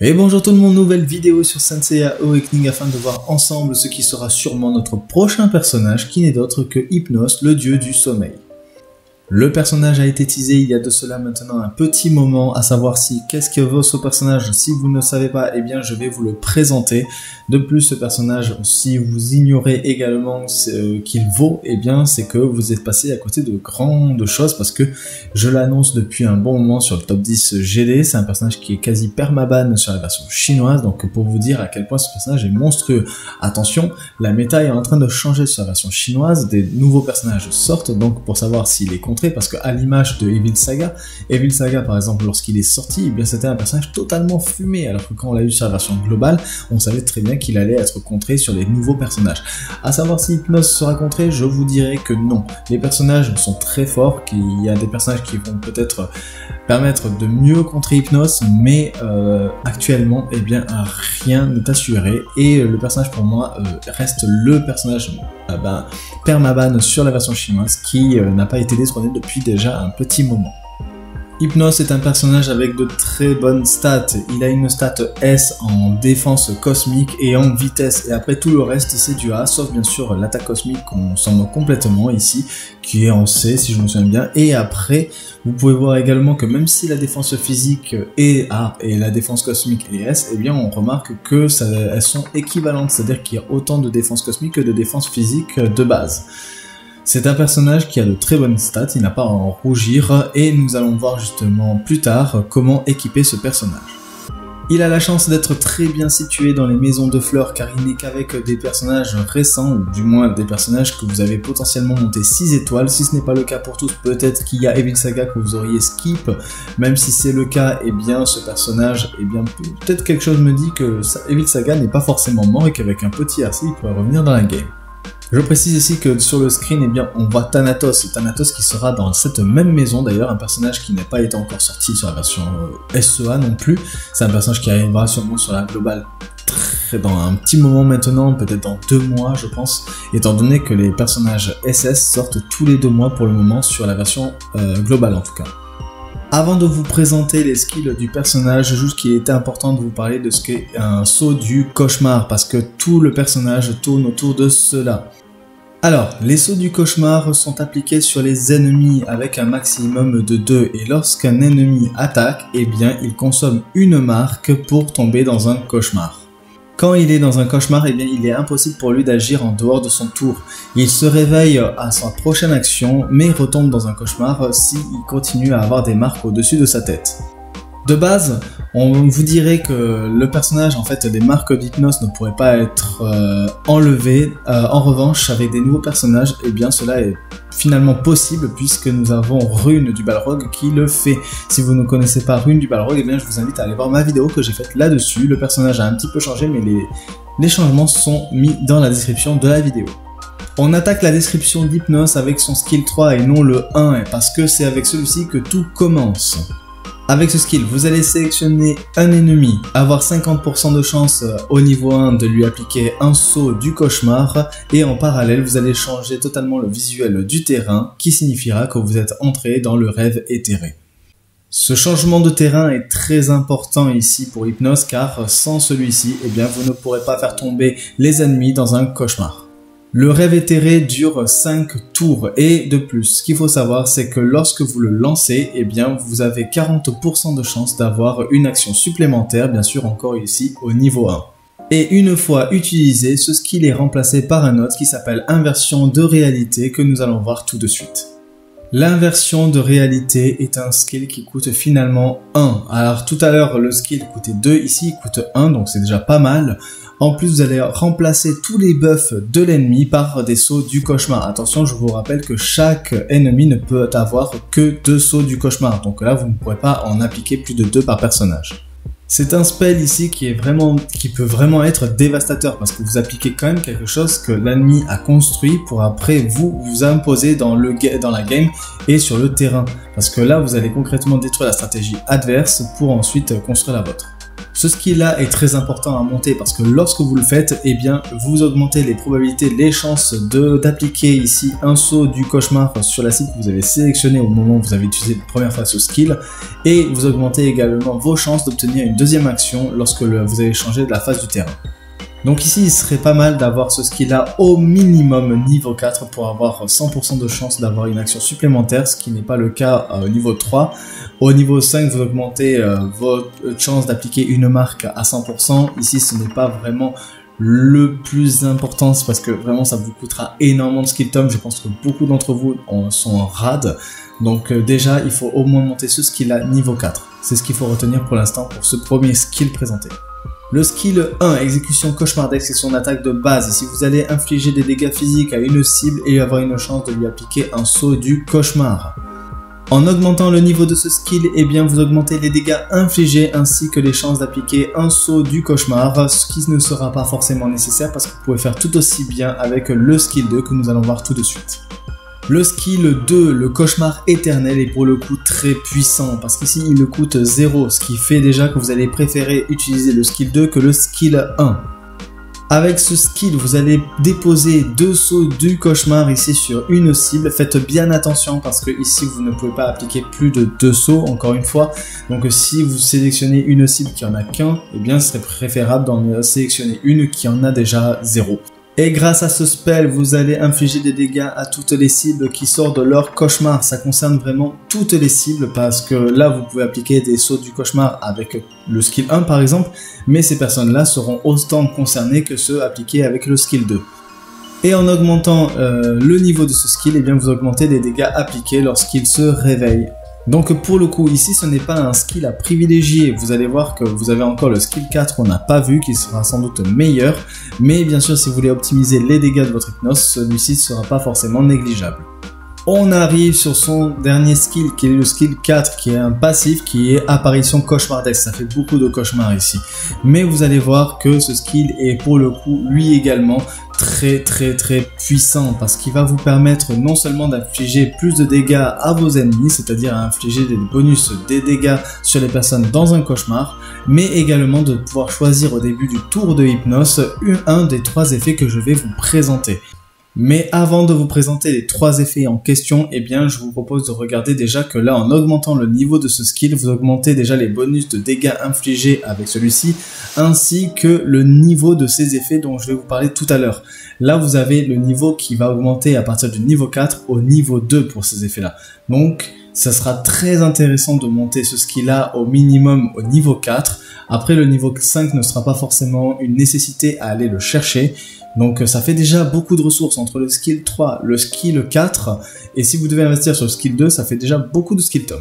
Et bonjour tout le monde, nouvelle vidéo sur Sensei Awakening afin de voir ensemble ce qui sera sûrement notre prochain personnage qui n'est d'autre que Hypnos, le dieu du sommeil. Le personnage a été teasé il y a de cela maintenant un petit moment, à savoir si qu'est-ce que vaut ce personnage. Si vous ne savez pas, eh bien je vais vous le présenter. De plus, ce personnage, si vous ignorez également ce qu'il vaut, eh bien c'est que vous êtes passé à côté de grandes choses parce que je l'annonce depuis un bon moment sur le top 10 GD. C'est un personnage qui est quasi permaban sur la version chinoise, donc pour vous dire à quel point ce personnage est monstrueux. Attention, la méta est en train de changer sur la version chinoise, des nouveaux personnages sortent, donc pour savoir s'il est contre parce qu'à l'image de Evil Saga, Evil Saga par exemple lorsqu'il est sorti, eh bien c'était un personnage totalement fumé alors que quand on l'a eu sur la version globale, on savait très bien qu'il allait être contré sur les nouveaux personnages. À savoir si Hypnos sera contré, je vous dirais que non. Les personnages sont très forts, qu'il y a des personnages qui vont peut-être permettre de mieux contrer Hypnos, mais euh, actuellement, eh bien rien n'est assuré et le personnage pour moi euh, reste le personnage euh, ben, permaban sur la version chinoise qui n'a pas été détrôné depuis déjà un petit moment. Hypnos est un personnage avec de très bonnes stats. Il a une stat S en défense cosmique et en vitesse. Et après tout le reste c'est du A, sauf bien sûr l'attaque cosmique qu'on s'en moque complètement ici, qui est en C si je me souviens bien. Et après, vous pouvez voir également que même si la défense physique est A et la défense cosmique est S, eh bien on remarque que elles sont équivalentes. C'est-à-dire qu'il y a autant de défense cosmique que de défense physique de base. C'est un personnage qui a de très bonnes stats, il n'a pas à en rougir, et nous allons voir justement plus tard comment équiper ce personnage. Il a la chance d'être très bien situé dans les maisons de fleurs car il n'est qu'avec des personnages récents, ou du moins des personnages que vous avez potentiellement monté 6 étoiles. Si ce n'est pas le cas pour tous, peut-être qu'il y a Evil Saga que vous auriez skip. Même si c'est le cas, eh bien ce personnage, eh bien peut-être quelque chose me dit que Evil Saga n'est pas forcément mort et qu'avec un petit RC il pourrait revenir dans la game. Je précise ici que sur le screen, eh on voit Thanatos, Thanatos qui sera dans cette même maison d'ailleurs, un personnage qui n'a pas été encore sorti sur la version euh, SEA non plus. C'est un personnage qui arrivera sûrement sur la globale dans un petit moment maintenant, peut-être dans deux mois je pense, étant donné que les personnages SS sortent tous les deux mois pour le moment sur la version euh, globale en tout cas. Avant de vous présenter les skills du personnage, juste qu'il était important de vous parler de ce qu'est un saut du cauchemar, parce que tout le personnage tourne autour de cela. Alors, les sauts du cauchemar sont appliqués sur les ennemis avec un maximum de 2 et lorsqu'un ennemi attaque, eh bien il consomme une marque pour tomber dans un cauchemar. Quand il est dans un cauchemar, eh bien, il est impossible pour lui d'agir en dehors de son tour. Il se réveille à sa prochaine action, mais retombe dans un cauchemar s'il continue à avoir des marques au-dessus de sa tête. De base, on vous dirait que le personnage, en fait, des marques d'hypnose ne pourrait pas être euh, enlevé. Euh, en revanche, avec des nouveaux personnages, eh bien, cela est finalement possible puisque nous avons Rune du Balrog qui le fait. Si vous ne connaissez pas Rune du Balrog, eh bien je vous invite à aller voir ma vidéo que j'ai faite là-dessus. Le personnage a un petit peu changé mais les, changements sont mis dans la description de la vidéo. On attaque la description d'Hypnos avec son skill 3 et non le 1 parce que c'est avec celui-ci que tout commence. Avec ce skill, vous allez sélectionner un ennemi, avoir 50% de chance euh, au niveau 1 de lui appliquer un saut du cauchemar et en parallèle, vous allez changer totalement le visuel du terrain qui signifiera que vous êtes entré dans le rêve éthéré. Ce changement de terrain est très important ici pour Hypnos car sans celui-ci, eh bien vous ne pourrez pas faire tomber les ennemis dans un cauchemar. Le rêve éthéré dure 5 tours et de plus, ce qu'il faut savoir c'est que lorsque vous le lancez, eh vous avez 40% de chance d'avoir une action supplémentaire, bien sûr encore ici au niveau 1. Et une fois utilisé, ce skill est remplacé par un autre qui s'appelle inversion de réalité que nous allons voir tout de suite. L'inversion de réalité est un skill qui coûte finalement 1. Alors tout à l'heure le skill coûtait 2, ici il coûte 1 donc c'est déjà pas mal. En plus, vous allez remplacer tous les buffs de l'ennemi par des sauts du cauchemar. Attention, je vous rappelle que chaque ennemi ne peut avoir que deux sauts du cauchemar. Donc là, vous ne pourrez pas en appliquer plus de deux par personnage. C'est un spell ici qui est vraiment, qui peut vraiment être dévastateur parce que vous appliquez quand même quelque chose que l'ennemi a construit pour après vous vous imposer dans le dans la game et sur le terrain parce que là vous allez concrètement détruire la stratégie adverse pour ensuite construire la vôtre. Ce skill-là est très important à monter parce que lorsque vous le faites, eh bien, vous augmentez les probabilités, les chances d'appliquer ici un saut du cauchemar sur la cible que vous avez sélectionné au moment où vous avez utilisé la première fois ce skill et vous augmentez également vos chances d'obtenir une deuxième action lorsque vous avez changé de la phase du terrain. Donc ici, il serait pas mal d'avoir ce skill-là au minimum niveau 4 pour avoir 100% de chance d'avoir une action supplémentaire, ce qui n'est pas le cas euh, au niveau 3. Au niveau 5, vous augmentez euh, votre chance d'appliquer une marque à 100%. Ici, ce n'est pas vraiment le plus important, parce que vraiment ça vous coûtera énormément de skill tom. Je pense que beaucoup d'entre vous sont en rad. Donc euh, déjà, il faut au moins monter ce skill-là niveau 4. C'est ce qu'il faut retenir pour l'instant pour ce premier skill présenté. Le skill 1, exécution cauchemardesque, c'est son attaque de base. Ici, vous allez infliger des dégâts physiques à une cible et avoir une chance de lui appliquer un saut du cauchemar. En augmentant le niveau de ce skill, eh bien vous augmentez les dégâts infligés ainsi que les chances d'appliquer un saut du cauchemar, ce qui ne sera pas forcément nécessaire parce que vous pouvez faire tout aussi bien avec le skill 2 que nous allons voir tout de suite. Le skill 2, le cauchemar éternel, est pour le coup très puissant parce qu'ici il coûte 0, ce qui fait déjà que vous allez préférer utiliser le skill 2 que le skill 1. Avec ce skill, vous allez déposer deux sauts du cauchemar ici sur une cible. Faites bien attention parce que ici vous ne pouvez pas appliquer plus de deux sauts encore une fois. Donc si vous sélectionnez une cible qui en a qu'un, eh bien ce serait préférable d'en sélectionner une qui en a déjà zéro. Et grâce à ce spell, vous allez infliger des dégâts à toutes les cibles qui sortent de leur cauchemar. Ça concerne vraiment toutes les cibles parce que là, vous pouvez appliquer des sauts du cauchemar avec le skill 1 par exemple, mais ces personnes-là seront autant concernées que ceux appliqués avec le skill 2. Et en augmentant euh, le niveau de ce skill, eh vous augmentez les dégâts appliqués lorsqu'il se réveille. Donc pour le coup, ici, ce n'est pas un skill à privilégier. Vous allez voir que vous avez encore le skill 4 qu'on n'a pas vu, qui sera sans doute meilleur. Mais bien sûr, si vous voulez optimiser les dégâts de votre hypnose, celui-ci ne sera pas forcément négligeable. On arrive sur son dernier skill qui est le skill 4 qui est un passif qui est apparition cauchemardesque. Ça fait beaucoup de cauchemars ici. Mais vous allez voir que ce skill est pour le coup lui également très très très puissant parce qu'il va vous permettre non seulement d'infliger plus de dégâts à vos ennemis, c'est-à-dire à infliger des bonus des dégâts sur les personnes dans un cauchemar, mais également de pouvoir choisir au début du tour de hypnose un des trois effets que je vais vous présenter. Mais avant de vous présenter les trois effets en question, eh bien, je vous propose de regarder déjà que là, en augmentant le niveau de ce skill, vous augmentez déjà les bonus de dégâts infligés avec celui-ci, ainsi que le niveau de ces effets dont je vais vous parler tout à l'heure. Là, vous avez le niveau qui va augmenter à partir du niveau 4 au niveau 2 pour ces effets-là. Donc, ça sera très intéressant de monter ce skill-là au minimum au niveau 4. Après, le niveau 5 ne sera pas forcément une nécessité à aller le chercher. Donc ça fait déjà beaucoup de ressources entre le skill 3, le skill 4, et si vous devez investir sur le skill 2, ça fait déjà beaucoup de skill tom.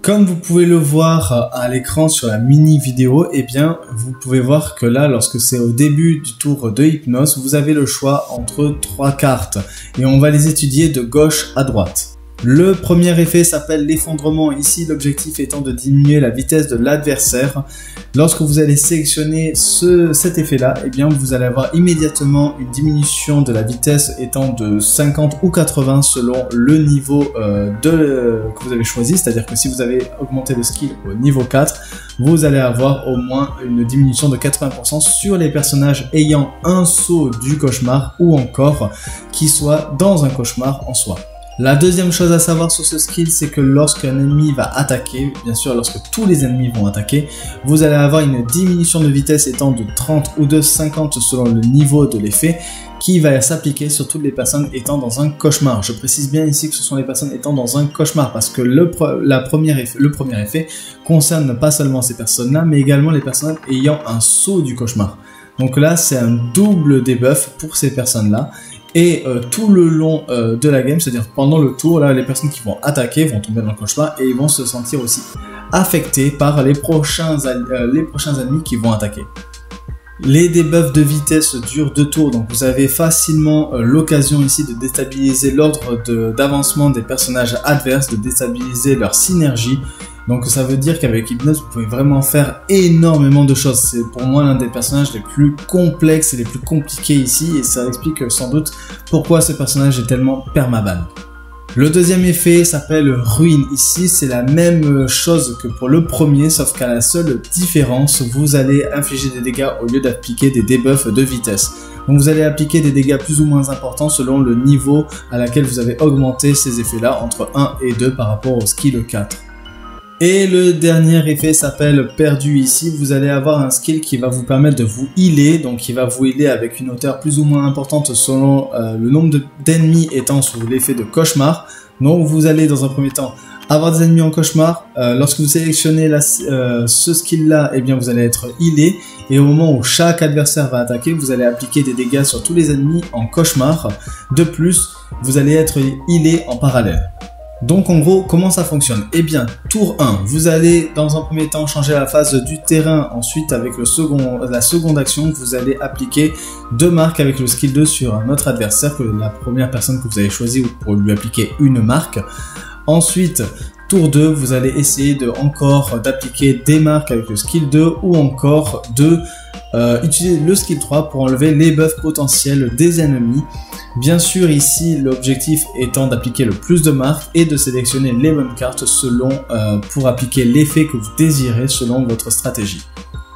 Comme vous pouvez le voir à l'écran sur la mini vidéo, eh bien, vous pouvez voir que là, lorsque c'est au début du tour de hypnose, vous avez le choix entre trois cartes et on va les étudier de gauche à droite. Le premier effet s'appelle l'effondrement. Ici, l'objectif étant de diminuer la vitesse de l'adversaire. Lorsque vous allez sélectionner ce, cet effet-là, eh bien, vous allez avoir immédiatement une diminution de la vitesse étant de 50 ou 80 selon le niveau euh, de, que vous avez choisi. C'est-à-dire que si vous avez augmenté le skill au niveau 4, vous allez avoir au moins une diminution de 80% sur les personnages ayant un saut du cauchemar ou encore qui soit dans un cauchemar en soi. La deuxième chose à savoir sur ce skill, c'est que lorsqu'un ennemi va attaquer, bien sûr lorsque tous les ennemis vont attaquer, vous allez avoir une diminution de vitesse étant de 30 ou de 50 selon le niveau de l'effet qui va s'appliquer sur toutes les personnes étant dans un cauchemar. Je précise bien ici que ce sont les personnes étant dans un cauchemar parce que le, le premier effet concerne pas seulement ces personnes-là, mais également les personnes ayant un saut du cauchemar. Donc là, c'est un double debuff pour ces personnes-là. Et euh, tout le long euh, de la game, c'est-à-dire pendant le tour, là, les personnes qui vont attaquer vont tomber dans le cauchemar et ils vont se sentir aussi affectés par les prochains, euh, les prochains ennemis qui vont attaquer. Les debuffs de vitesse durent deux tours, donc vous avez facilement l'occasion ici de déstabiliser l'ordre d'avancement des personnages adverses, de déstabiliser leur synergie, donc ça veut dire qu'avec Hypnose, vous pouvez vraiment faire énormément de choses. C'est pour moi l'un des personnages les plus complexes et les plus compliqués ici, et ça explique sans doute pourquoi ce personnage est tellement permaban. Le deuxième effet s'appelle ruine. Ici, c'est la même chose que pour le premier, sauf qu'à la seule différence, vous allez infliger des dégâts au lieu d'appliquer des debuffs de vitesse. Donc vous allez appliquer des dégâts plus ou moins importants selon le niveau à laquelle vous avez augmenté ces effets-là, entre 1 et 2 par rapport au skill 4. Et le dernier effet s'appelle perdu ici. Vous allez avoir un skill qui va vous permettre de vous healer, donc qui va vous healer avec une hauteur plus ou moins importante selon euh, le nombre d'ennemis étant sous l'effet de cauchemar. Donc vous allez dans un premier temps avoir des ennemis en cauchemar. Euh, lorsque vous sélectionnez euh, ce skill là, eh bien vous allez être healé. Et au moment où chaque adversaire va attaquer, vous allez appliquer des dégâts sur tous les ennemis en cauchemar. De plus, vous allez être healé en parallèle. Donc en gros, comment ça fonctionne? Eh bien, tour 1, vous allez dans un premier temps changer la phase du terrain. Ensuite, avec la seconde action, vous allez appliquer deux marques avec le skill 2 sur un autre adversaire que la première personne que vous avez choisi pour lui appliquer une marque. Ensuite, tour 2, vous allez essayer de encore d'appliquer des marques avec le skill 2 ou encore de euh, utiliser le skill 3 pour enlever les buffs potentiels des ennemis. Bien sûr, ici, l'objectif étant d'appliquer le plus de marques et de sélectionner les bonnes cartes selon euh, pour appliquer l'effet que vous désirez selon votre stratégie.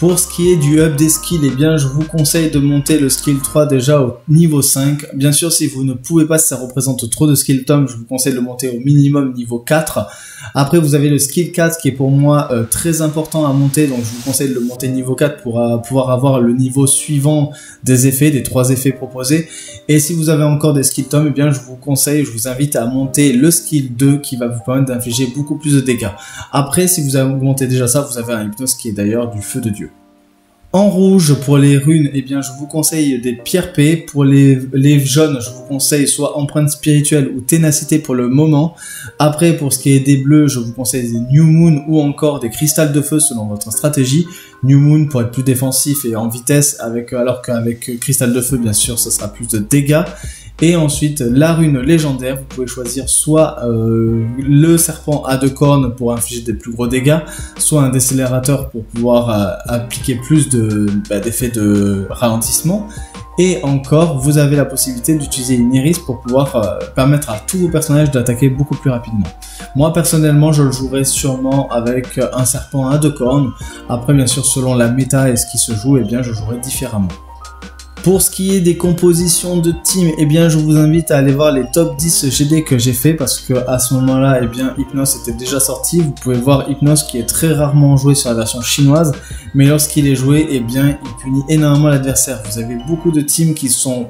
Pour ce qui est du up des skills, eh bien, je vous conseille de monter le skill 3 déjà au niveau 5. Bien sûr, si vous ne pouvez pas, si ça représente trop de skill tom, je vous conseille de le monter au minimum niveau 4. Après, vous avez le skill 4 qui est pour moi euh, très important à monter, donc je vous conseille de le monter niveau 4 pour euh, pouvoir avoir le niveau suivant des effets, des trois effets proposés. Et si vous avez encore des skill tom, eh bien, je vous conseille, je vous invite à monter le skill 2 qui va vous permettre d'infliger beaucoup plus de dégâts. Après, si vous avez monté déjà ça, vous avez un hypnose qui est d'ailleurs du feu de Dieu. En rouge, pour les runes, eh bien, je vous conseille des pierres P. Pour les, les jaunes, je vous conseille soit empreinte spirituelle ou ténacité pour le moment. Après, pour ce qui est des bleus, je vous conseille des New Moon ou encore des cristals de feu selon votre stratégie. New Moon pour être plus défensif et en vitesse, avec, alors qu'avec cristal de feu, bien sûr, ça sera plus de dégâts. Et ensuite, la rune légendaire, vous pouvez choisir soit euh, le serpent à deux cornes pour infliger des plus gros dégâts, soit un décélérateur pour pouvoir euh, appliquer plus bah, d'effets de, ralentissement. Et encore, vous avez la possibilité d'utiliser une iris pour pouvoir euh, permettre à tous vos personnages d'attaquer beaucoup plus rapidement. Moi personnellement, je le jouerai sûrement avec un serpent à deux cornes. Après, bien sûr, selon la méta et ce qui se joue, eh bien, je jouerai différemment. Pour ce qui est des compositions de team, eh bien, je vous invite à aller voir les top 10 GD que j'ai fait parce que à ce moment-là, eh bien, Hypnos était déjà sorti. Vous pouvez voir Hypnos qui est très rarement joué sur la version chinoise, mais lorsqu'il est joué, eh bien, il punit énormément l'adversaire. Vous avez beaucoup de teams qui sont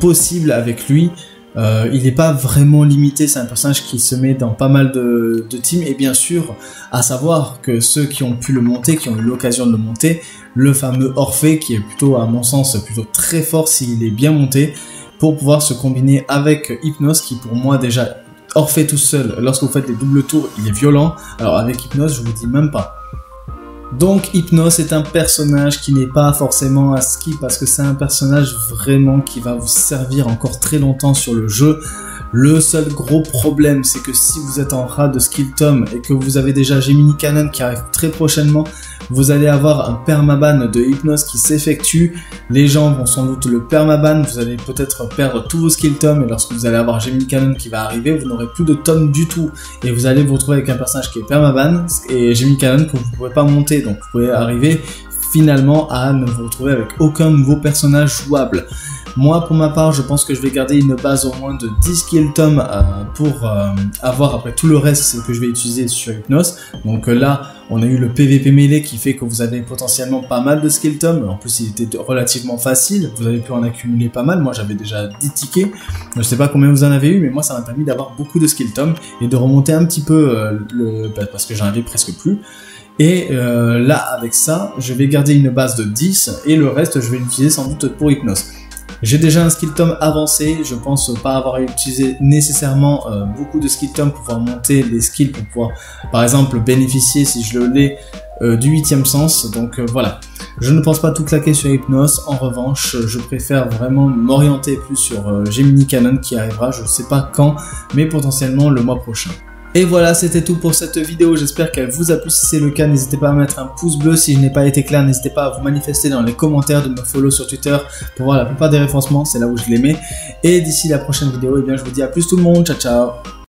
possibles avec lui. Euh, il n'est pas vraiment limité, c'est un personnage qui se met dans pas mal de, de, teams, et bien sûr, à savoir que ceux qui ont pu le monter, qui ont eu l'occasion de le monter, le fameux Orphée, qui est plutôt, à mon sens, plutôt très fort s'il est bien monté, pour pouvoir se combiner avec Hypnos, qui pour moi déjà, Orphée tout seul, lorsque vous faites les doubles tours, il est violent, alors avec Hypnos, je vous dis même pas. Donc Hypnos est un personnage qui n'est pas forcément à ski parce que c'est un personnage vraiment qui va vous servir encore très longtemps sur le jeu. Le seul gros problème, c'est que si vous êtes en rat de skill tom et que vous avez déjà Gemini Cannon qui arrive très prochainement, vous allez avoir un permaban de Hypnos qui s'effectue. Les gens vont sans doute le permaban, vous allez peut-être perdre tous vos skill tom et lorsque vous allez avoir Gemini Cannon qui va arriver, vous n'aurez plus de tom du tout et vous allez vous retrouver avec un personnage qui est permaban et Gemini Cannon que vous ne pouvez pas monter. Donc vous pouvez arriver finalement à ne vous retrouver avec aucun nouveau personnage jouable. Moi, pour ma part, je pense que je vais garder une base au moins de 10 skill tomes euh, pour euh, avoir après tout le reste que je vais utiliser sur Hypnos. Donc euh, là, on a eu le PVP mêlé qui fait que vous avez potentiellement pas mal de skill tomes. En plus, il était relativement facile. Vous avez pu en accumuler pas mal. Moi, j'avais déjà 10 tickets. Je sais pas combien vous en avez eu, mais moi, ça m'a permis d'avoir beaucoup de skill tomes et de remonter un petit peu le, bah, parce que j'en avais presque plus. Et là, avec ça, je vais garder une base de 10 et le reste, je vais l'utiliser sans doute pour Hypnos. J'ai déjà un skill tom avancé, je pense pas avoir utilisé nécessairement euh, beaucoup de skill tom pour pouvoir monter les skills pour pouvoir par exemple bénéficier si je le l'ai euh, du huitième sens. Donc euh, voilà, je ne pense pas tout claquer sur Hypnos. En revanche, je préfère vraiment m'orienter plus sur Gemini Canon qui arrivera, je ne sais pas quand, mais potentiellement le mois prochain. Et voilà, c'était tout pour cette vidéo. J'espère qu'elle vous a plu. Si c'est le cas, n'hésitez pas à mettre un pouce bleu. Si je n'ai pas été clair, n'hésitez pas à vous manifester dans les commentaires, de me follow sur Twitter pour voir la plupart des référencements. C'est là où je les mets. Et d'ici la prochaine vidéo, eh bien, je vous dis à plus tout le monde. Ciao, ciao